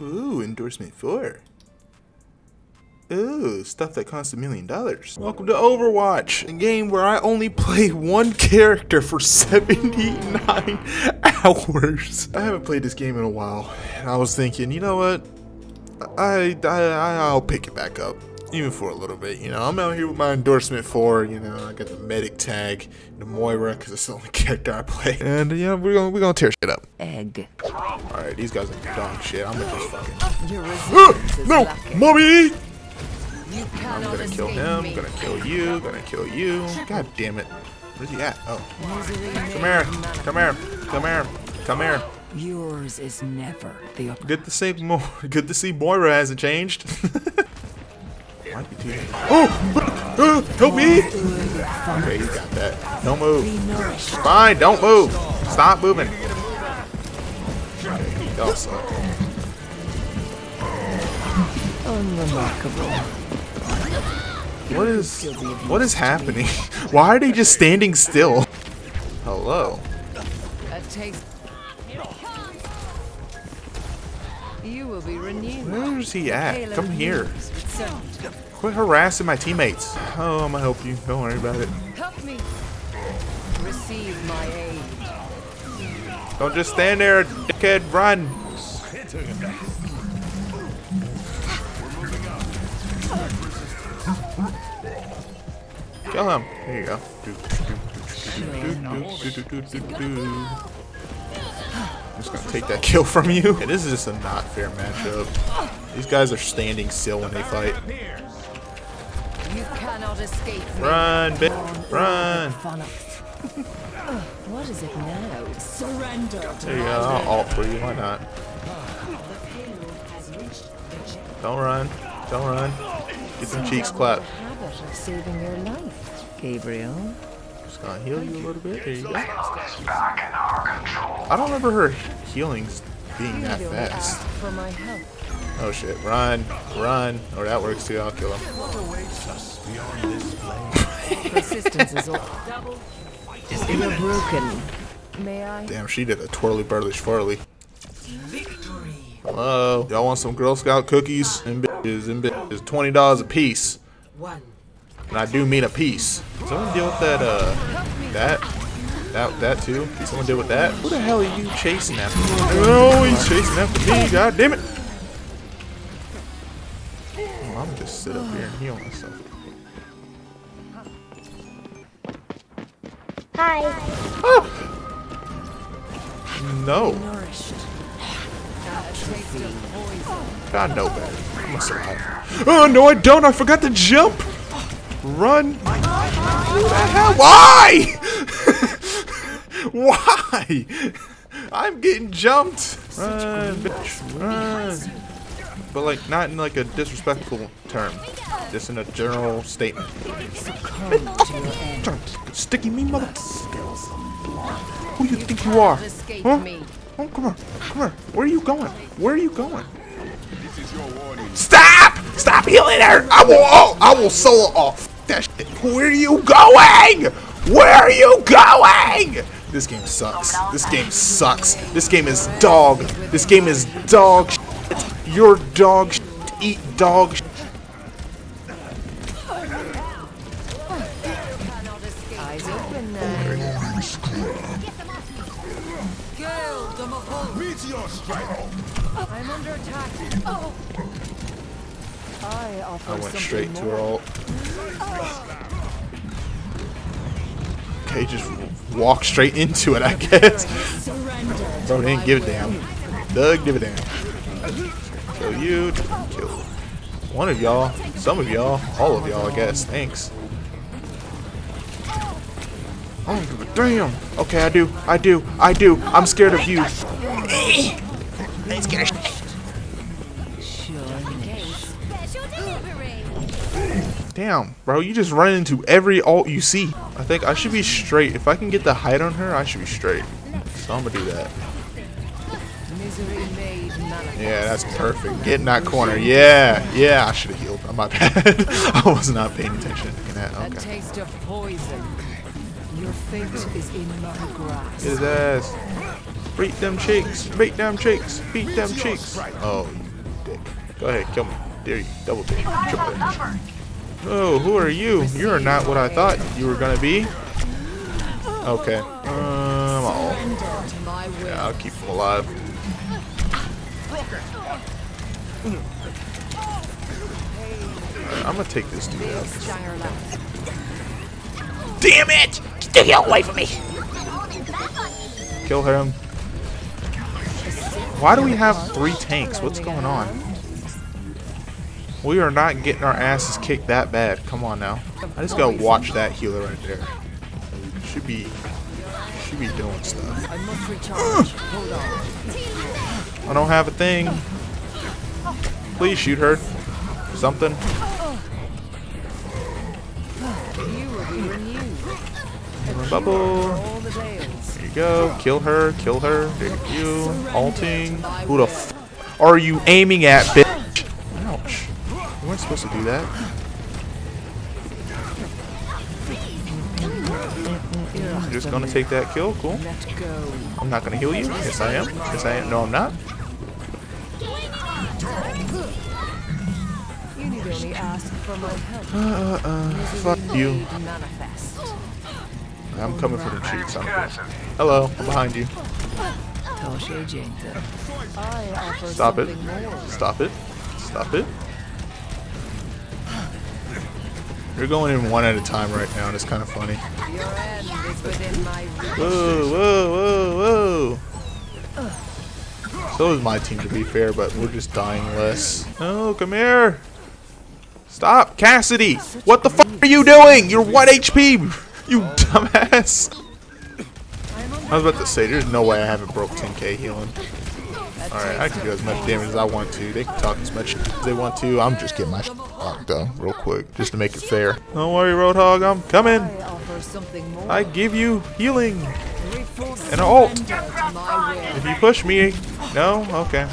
Ooh, endorsement four. Ooh, stuff that costs a million dollars. Welcome to Overwatch, a game where I only play one character for 79 hours. I haven't played this game in a while, and I was thinking, you know what? I, I, I'll pick it back up. Even for a little bit, you know. I'm out here with my endorsement for, you know, I got the medic tag, the Moira, because it's the only character I play. And, you know, we're gonna, we're gonna tear shit up. Egg. Alright, these guys are dog shit. I'm gonna just fucking. Your no! lacking. Mommy! You I'm gonna kill escape him, me. gonna kill you, gonna kill you. God damn it. Where's he at? Oh. Come here, come here, come here, come here. Yours is never the. Good to see more. Good to see Moira hasn't changed. Oh! Uh, help me! Okay, you got that. Don't move. Fine, don't move. Stop moving. Okay, y'all suck. Unremarkable. What is what is happening? Why are they just standing still? Hello. You will be renewed. Where's he at? Come here. Quit harassing my teammates. Oh, I'm gonna help you. Don't worry about it. Help me. Receive my aid. Don't just stand there, dickhead. Run. Kill him. There you go. I'm just gonna take that kill from you. This is just a not fair matchup. These guys are standing still when they fight. You cannot escape me. Run, bitch. Run. What is it now? Surrender. There you go. I'll alt for you. Why not? Don't run. Don't run. Get some cheeks clapped. Habit of saving your life, Gabriel. Just gonna heal you a little bit. There you go. I don't remember her healings being that You only asked fast. for my help. Oh shit. Run. Run. Or that works too. I'll kill him. Persistence is all. You're broken. May I? Damn, she did a twirly burly swirly. Hello. Y'all want some Girl Scout cookies and bitches and bitches? Twenty dollars a piece. And I do mean a piece. Someone deal with that, uh, that, that, that too. Someone deal with that? Who the hell are you chasing after? Oh, he's chasing after me. God damn it. Just sit up here and heal myself. Hi. Ah! No. Nourished. A taste of poison. God, no better. I'm gonna survive. Oh, no, I don't. I forgot to jump. Run. Who the hell? Why? Why? I'm getting jumped. Run, bitch. Run. But, like, not in, like, a disrespectful term. Just in a general statement. Succumb to your end. Trying to sticky me, mother. Who do you think you are? Escape Huh? Oh, come on. Come on. Where are you going? Where are you going? Stop! Stop healing her! I will. Oh, I will solo off that shit. Where are you going? Where are you going? This game sucks. This game sucks. This game is dog. This game is dog. Shit. You're dog. Eat dog. Shit. Eyes open now. Girl, the Mahal. Meteor strike! I'm under attack. Oh. I offer I went something straight to her ult. Okay, just walk straight into it, I guess. Surrender. Bro, didn't give a damn. Doug, give a damn. Kill you. Kill one of y'all. Some of y'all. All of y'all, I guess. Thanks. I don't give a damn. Okay, I do. I do. I do. I'm scared of you. Damn, bro, you just run into every alt you see. I think I should be straight. If I can get the height on her, I should be straight. So I'm gonna do that. Misery made manifest. Yeah, that's perfect. Get in that corner. Yeah, yeah, I should have healed. I'm my bad. I was not paying attention to that. A taste of poison. Your fate is in my grasp. His ass. Beat them cheeks. Beat them cheeks. Beat them cheeks. Oh, dick. Go ahead, kill me. There you double dick. Triple dick. Oh, who are you? You are not what I thought you were gonna be. Okay. Um, I'll, Surrender to my will. yeah, I'll keep him alive. I'm gonna take this dude out. Damn it! Get the hell away from me! Kill him. Why do we have three tanks? What's going on? We are not getting our asses kicked that bad. Come on now. I just gotta watch that healer right there. Should be should be doing stuff. I must recharge. Hold on. I don't have a thing. Please shoot her. Something. Bubble. There you go. Kill her. Kill her. There you. Alting. Who the f are you aiming at, bitch? Ouch. You weren't supposed to do that. I'm just gonna take that kill. Cool. I'm not gonna heal you. Yes, I am. Yes, I am. No, I'm not. You need only ask for my help. Uh, uh, fuck you. I'm coming for the cheeks. I'm Hello. I'm behind you. Gente. Stop it. Stop it. Stop it. You're going in one at a time right now, and it's kind of funny. Your end is within my reach. Whoa, whoa, whoa, whoa. So is my team, to be fair, but we're just dying less. Oh, come here. Stop, Cassidy. What the fuck are you doing? You're 1 HP, you dumbass. I was about to say, there's no way I haven't broke 10k healing. Alright, I can do as much damage as I want to. They can talk as much as they want to. I'm just getting my shit though, real quick, just to make it fair. Don't worry, Roadhog, I'm coming. I give you healing. And an ult. If you push me, no? Okay.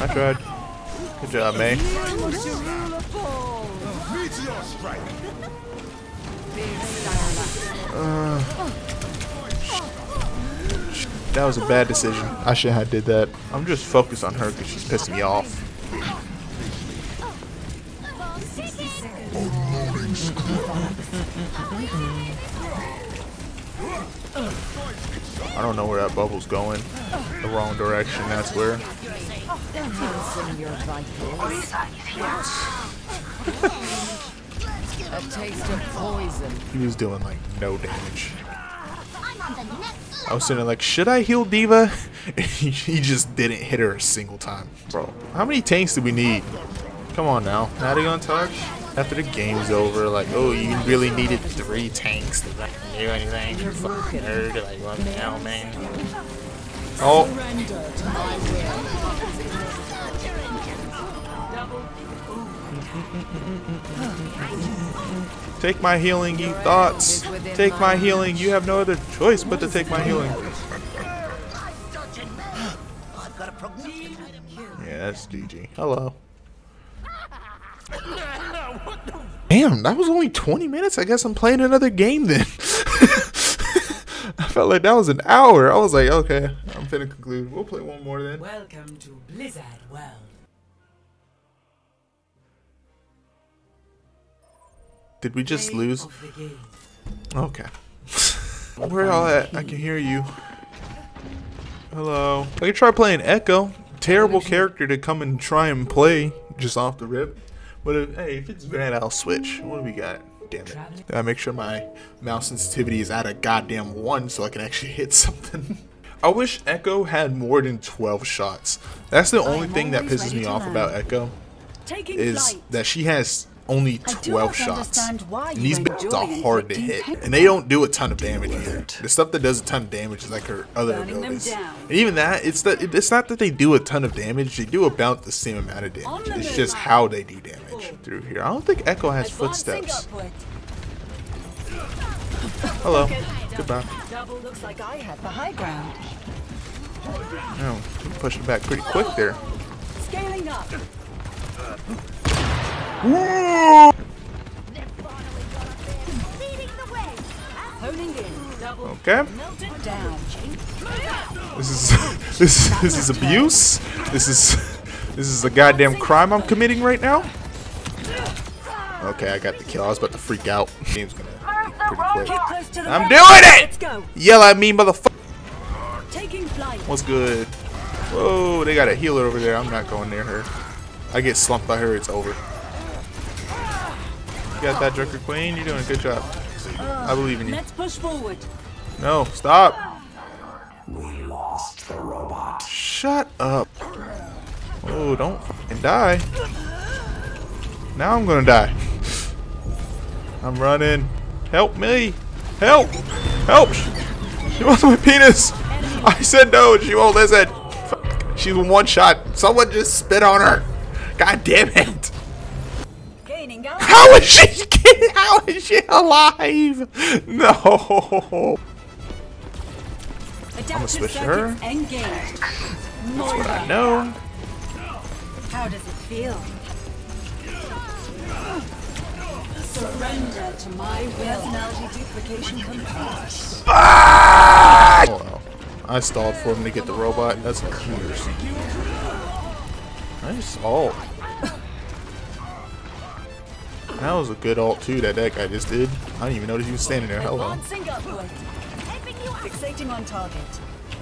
I tried. Good job, Mei. Big Shangri-La. Uh, that was a bad decision. I shouldn't have did that. I'm just focused on her because she's pissing me off. I don't know where that bubble's going. The wrong direction, that's where. Handsome your vitals. A taste of poison. He was doing like no damage. I was sitting there like, should I heal D.Va? And he, he just didn't hit her a single time. Bro, how many tanks do we need? Come on now. Now they gonna touch? After the game's over, like, oh, you really needed three tanks to fucking do anything. You fucking nerd. Like, what the hell, man? Oh, take my healing, you thoughts. Take my healing. You have no other choice but to take my healing. Yeah, that's GG. Hello. Damn, that was only 20 minutes. I guess I'm playing another game then. I felt like that was an hour. I was like, okay, I'm finna conclude. We'll play one more then. Welcome to Blizzard World. Did we just lose? of the game. Okay. Where y'all at? I can hear you. Hello. I can try playing Echo. Terrible character to come and try and play just off the rip. But if, hey, if it's bad, I'll switch. What do we got? Damn it. I make sure my mouse sensitivity is at a goddamn one so I can actually hit something. I wish Echo had more than 12 shots. That's the only thing that pisses me off about Echo is that she has only 12 shots. And these bitches are hard to hit. And they don't do a ton of damage either. The stuff that does a ton of damage is like her other abilities. And even that, it's that it's not that they do a ton of damage, they do about the same amount of damage. It's just how they do damage through here. I don't think Echo has Advancing footsteps. upward. Hello. Goodbye. Double looks like I had the high ground. Oh, I'm pushing back pretty quick there. Scaling up. Hmm. Okay. This is this is this is abuse. This is This is a goddamn crime I'm committing right now. Okay, I got the kill. I was about to freak out. Game's gonna be pretty quick. Keep close to the I'm doing it! Yell at me, motherfucker. What's good? Whoa, they got a healer over there. I'm not going near her. I get slumped by her, it's over. You got that, Junker Queen? You're doing a good job. I believe in you. Let's push forward. No, stop. Shut up. Oh, don't fucking die. Now I'm gonna die. I'm running. Help me. Help. Help. She wants my penis. I said no and she won't listen. Fuck. She's one shot. Someone just spit on her. God damn it. Out. How is she how is she alive? No. Adaptive switch to circuits engaged. That's what I know. How does it feel? Surrender to my will. Personality duplication complete. Oh, well. I stalled for him to get the robot. That's a cheers. Nice ult. That was a good alt too that that guy just did. I didn't even notice he was standing there. Hello. Fixating on target.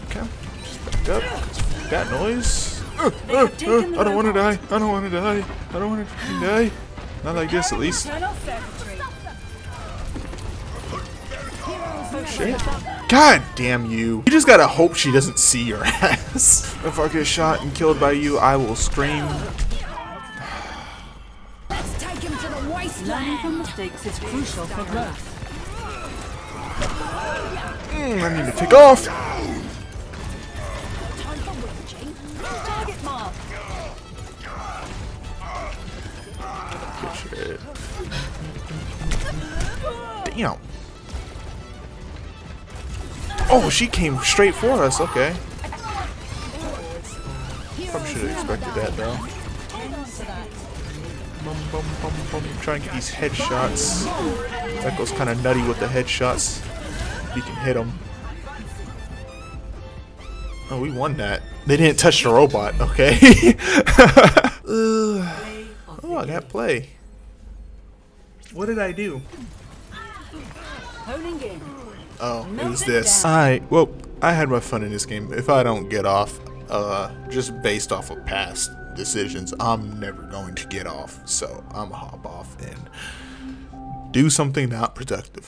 Okay. Just back up. That noise. Uh, uh, have taken the uh, I don't want to die. I don't want to die. I don't want to die. Not like this, at least. Shit. God damn you. You just gotta hope she doesn't see your ass. if I get shot and killed by you, I will scream. Learning from mistakes is crucial for growth. Mm, I need to take off. Target. Shit. Damn. Oh, she came straight for us. Okay. Probably should have expected that though. Bum, bum, bum, bum. Try and get these headshots. That goes kind of nutty with the headshots. You can hit them. Oh, we won that. They didn't touch the robot. Okay. Oh, I got play. What did I do? Oh, it was this. down. Alright, well, I had my fun in this game. If I don't get off, uh, just based off of past decisions, I'm never going to get off. So I'm gonna hop off and do something not productive.